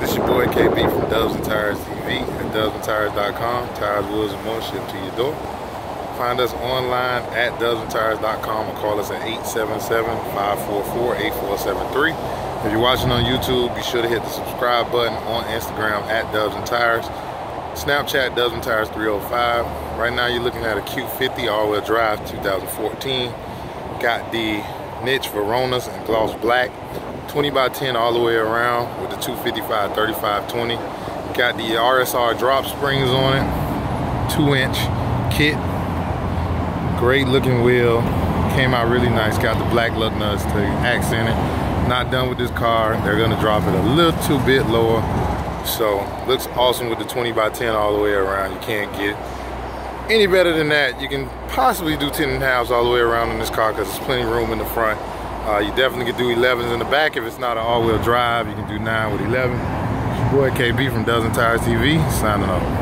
This your boy KB from Dubs and Tires TV at dubsandtires.com. Tires, wheels, and more shipped to your door. Find us online at dubsandtires.com or call us at 877-544-8473. If you're watching on YouTube, be sure to hit the subscribe button on Instagram at Dubs and Tires. Snapchat Dubs and Tires 305. Right now you're looking at a Q50 all-wheel drive 2014. Got the niche Veronas and gloss black. 20 by 10 all the way around with the 255 35 20 got the RSR drop springs on it. Two inch kit. Great looking wheel. Came out really nice. Got the black lug nuts to accent it. Not done with this car. They're gonna drop it a little too bit lower. So looks awesome with the 20 by 10 all the way around. You can't get any better than that. You can possibly do 10 and a halves all the way around in this car because there's plenty of room in the front uh, you definitely can do 11s in the back if it's not an all-wheel drive. You can do 9 with 11. It's your boy KB from and Tires TV, signing off.